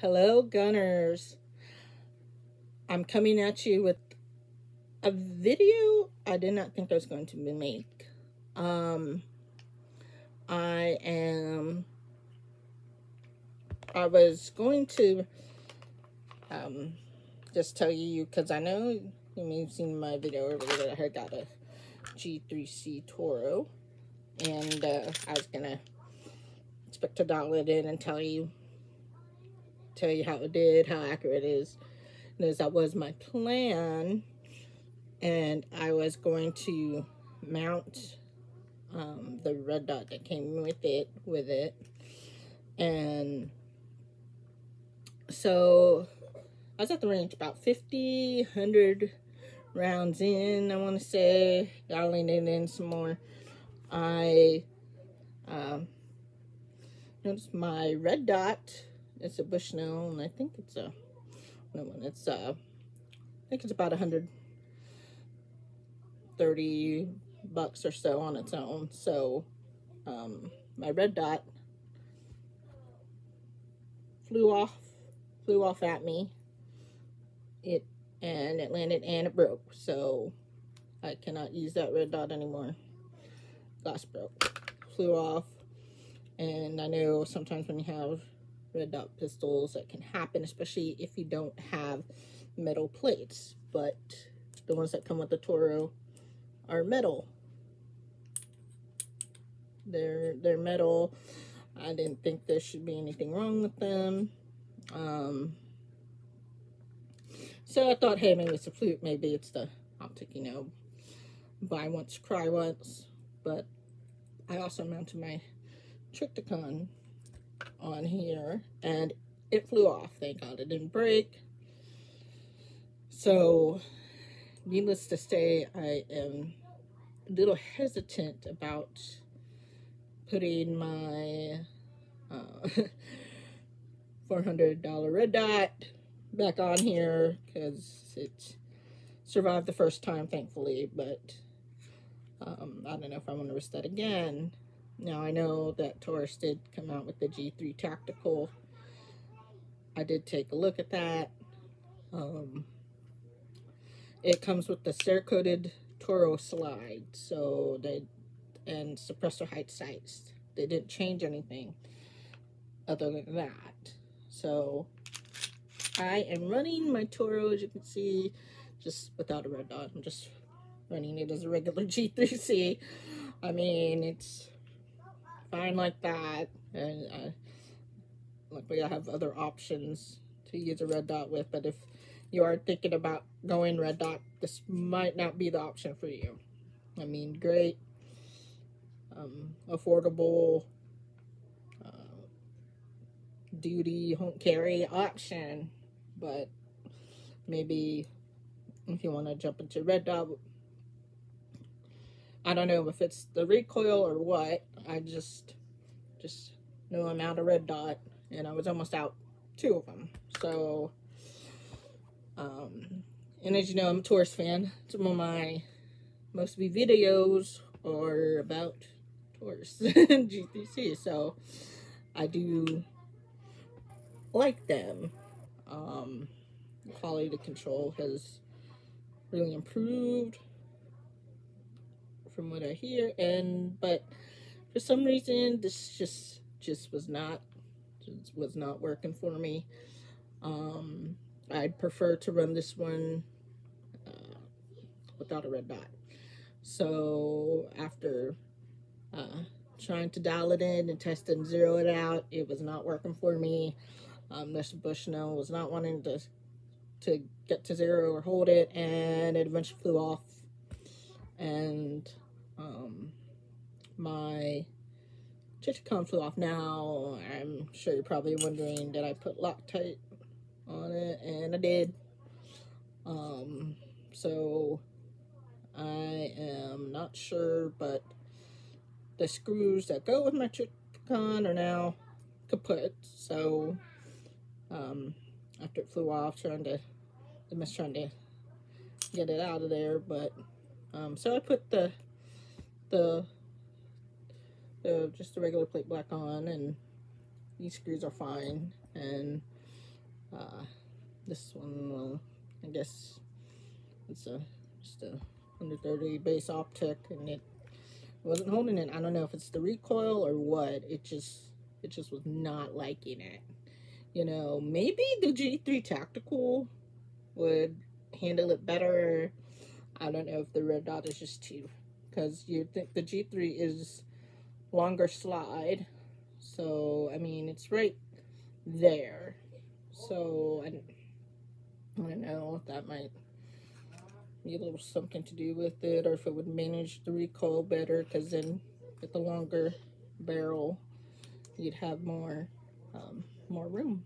Hello, Gunners. I'm coming at you with a video I did not think I was going to make. Um, I am, I was going to um, just tell you, because I know you may have seen my video earlier that I got a G3C Toro, and uh, I was going to expect to dial it in and tell you tell you how it did, how accurate it is. As that was my plan, and I was going to mount um, the red dot that came with it, with it. And so I was at the range about 50, 100 rounds in, I want to say, dialing it in some more. I um, noticed my red dot it's a Bushnell, and I think it's a no one. It's uh, I think it's about 130 bucks or so on its own. So um, my red dot flew off, flew off at me. It and it landed and it broke. So I cannot use that red dot anymore. Glass broke, flew off, and I know sometimes when you have red dot pistols that can happen, especially if you don't have metal plates. But the ones that come with the Toro are metal. They're, they're metal. I didn't think there should be anything wrong with them. Um, so I thought, hey, maybe it's a flute. Maybe it's the optic, you know, buy once, cry once. But I also mounted my Trijicon on here and it flew off. Thank God it didn't break. So, needless to say, I am a little hesitant about putting my uh, $400 red dot back on here because it survived the first time, thankfully, but um, I don't know if I want to risk that again. Now I know that Taurus did come out with the G3 Tactical. I did take a look at that. Um, it comes with the Cerakoted Toro slide, so they and suppressor height sights. They didn't change anything other than that. So I am running my Toro, as you can see, just without a red dot. I'm just running it as a regular G3C. I mean, it's fine like that. And uh, luckily I have other options to use a red dot with. But if you are thinking about going red dot, this might not be the option for you. I mean, great, um, affordable, uh, duty, home carry option. But maybe if you want to jump into red dot, I don't know if it's the recoil or what. I just, just know I'm out of red dot and I was almost out two of them. So, um, and as you know, I'm a Taurus fan. Some of my most of the videos are about Taurus and G3C. So I do like them. Um, quality control has really improved from what I hear. And but for some reason, this just just was not just was not working for me. Um, I'd prefer to run this one uh, without a red dot. So after uh, trying to dial it in and test and zero it out, it was not working for me. Um, this Bushnell was not wanting to to get to zero or hold it, and it eventually flew off. And um, my Trijicon flew off now. I'm sure you're probably wondering did I put Loctite on it, and I did. Um, so I am not sure, but the screws that go with my Trijicon are now kaput. So um, after it flew off, trying to, I was trying to get it out of there, but um, so I put the the, the just the regular plate black on and these screws are fine and Uh, this one, well, I guess it's a just a 130 base optic, and it wasn't holding it. I don't know if it's the recoil or what. It just it just was not liking it. You know, maybe the G3 Tactical would handle it better. I don't know if the red dot is just too, because you think the G3 is longer slide. So, I mean, it's right there. So, I, I don't know if that might be a little something to do with it, or if it would manage the recoil better, because then with the longer barrel, you'd have more, um, more room.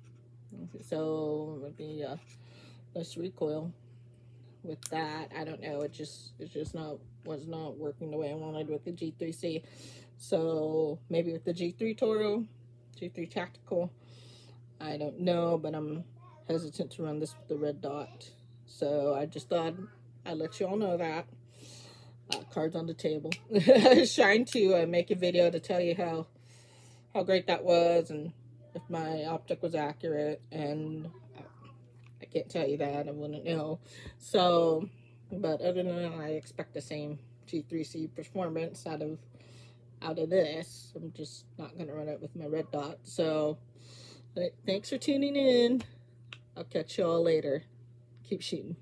So, it would be uh, less recoil with that. I don't know. It just, it just not, was not working the way I wanted with the G3C. So maybe with the G3 Toro, G3 Tactical, I don't know, but I'm hesitant to run this with the red dot. So I just thought I'd let you all know that. Uh, cards on the table. Trying to uh, make a video to tell you how how great that was and if my optic was accurate and can't tell you that I wouldn't know so but other than that I expect the same G3C performance out of out of this. I'm just not going to run it with my red dot. So thanks for tuning in. I'll catch you all later. Keep shooting.